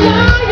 Yeah.